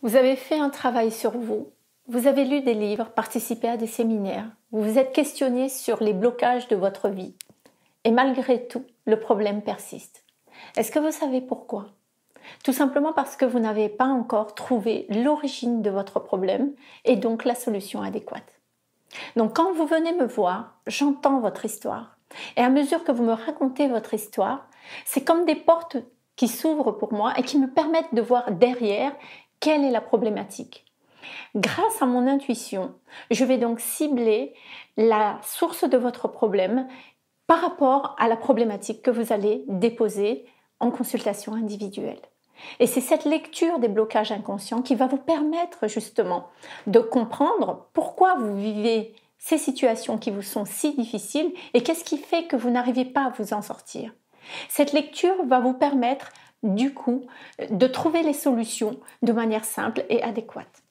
Vous avez fait un travail sur vous, vous avez lu des livres, participé à des séminaires, vous vous êtes questionné sur les blocages de votre vie. Et malgré tout, le problème persiste. Est-ce que vous savez pourquoi? Tout simplement parce que vous n'avez pas encore trouvé l'origine de votre problème et donc la solution adéquate. Donc quand vous venez me voir, j'entends votre histoire. Et à mesure que vous me racontez votre histoire, c'est comme des portes qui s'ouvrent pour moi et qui me permettent de voir derrière quelle est la problématique. Grâce à mon intuition, je vais donc cibler la source de votre problème par rapport à la problématique que vous allez déposer en consultation individuelle. Et c'est cette lecture des blocages inconscients qui va vous permettre justement de comprendre pourquoi vous vivez ces situations qui vous sont si difficiles et qu'est-ce qui fait que vous n'arrivez pas à vous en sortir. Cette lecture va vous permettre du coup de trouver les solutions de manière simple et adéquate.